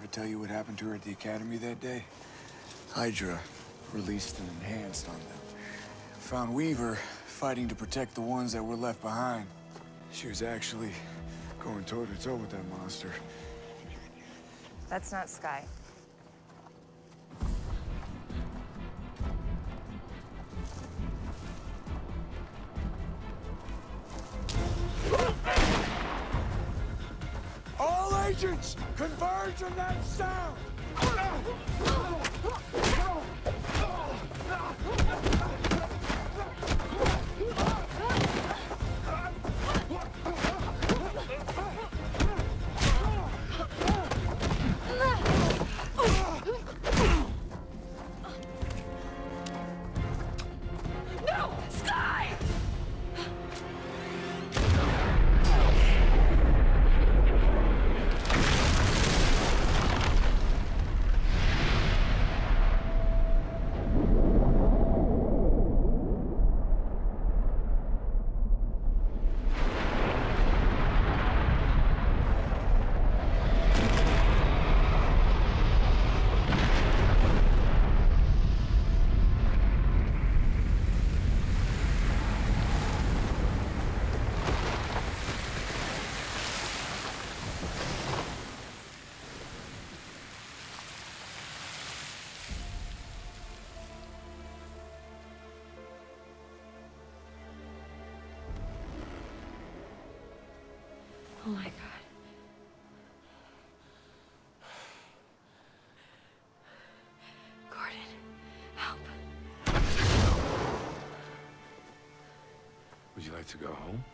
ever tell you what happened to her at the academy that day? Hydra released an enhanced on them. Found Weaver fighting to protect the ones that were left behind. She was actually going toe to toe with that monster. That's not Sky. Agents, converge on that sound! Oh my god. Gordon, help. Would you like to go home?